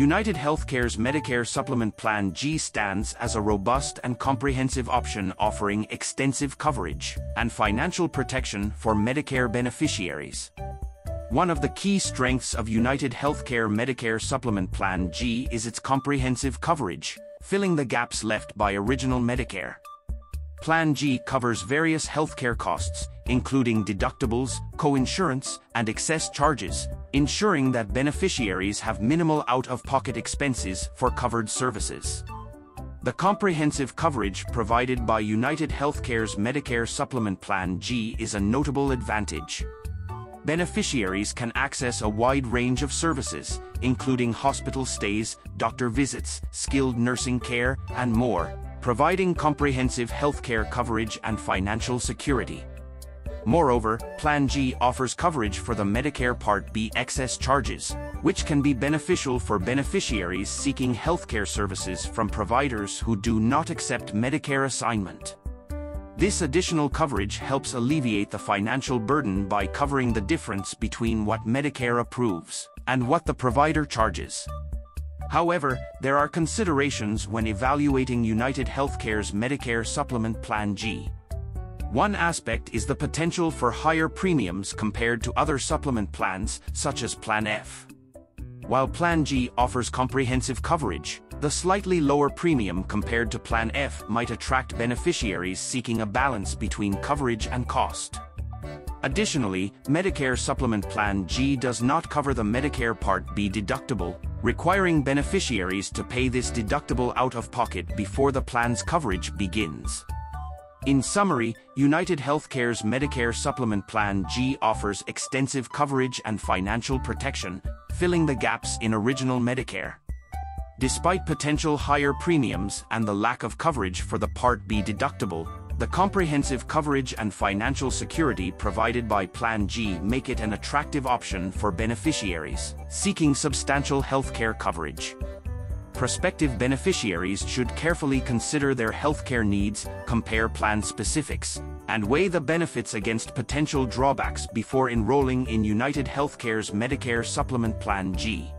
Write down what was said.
United Healthcare's Medicare Supplement Plan G stands as a robust and comprehensive option offering extensive coverage and financial protection for Medicare beneficiaries. One of the key strengths of United Healthcare Medicare Supplement Plan G is its comprehensive coverage, filling the gaps left by original Medicare. Plan G covers various healthcare costs, including deductibles, co-insurance, and excess charges, ensuring that beneficiaries have minimal out-of-pocket expenses for covered services. The comprehensive coverage provided by United Healthcare's Medicare Supplement Plan G is a notable advantage. Beneficiaries can access a wide range of services, including hospital stays, doctor visits, skilled nursing care, and more, providing comprehensive healthcare coverage and financial security. Moreover, Plan G offers coverage for the Medicare Part B excess charges, which can be beneficial for beneficiaries seeking healthcare services from providers who do not accept Medicare assignment. This additional coverage helps alleviate the financial burden by covering the difference between what Medicare approves and what the provider charges. However, there are considerations when evaluating United Healthcare's Medicare Supplement Plan G. One aspect is the potential for higher premiums compared to other supplement plans, such as Plan F. While Plan G offers comprehensive coverage, the slightly lower premium compared to Plan F might attract beneficiaries seeking a balance between coverage and cost. Additionally, Medicare Supplement Plan G does not cover the Medicare Part B deductible, requiring beneficiaries to pay this deductible out of pocket before the plan's coverage begins. In summary, United Healthcare's Medicare Supplement Plan G offers extensive coverage and financial protection, filling the gaps in original Medicare. Despite potential higher premiums and the lack of coverage for the Part B deductible, the comprehensive coverage and financial security provided by Plan G make it an attractive option for beneficiaries seeking substantial healthcare coverage. Prospective beneficiaries should carefully consider their healthcare needs, compare plan specifics, and weigh the benefits against potential drawbacks before enrolling in United Healthcare's Medicare Supplement Plan G.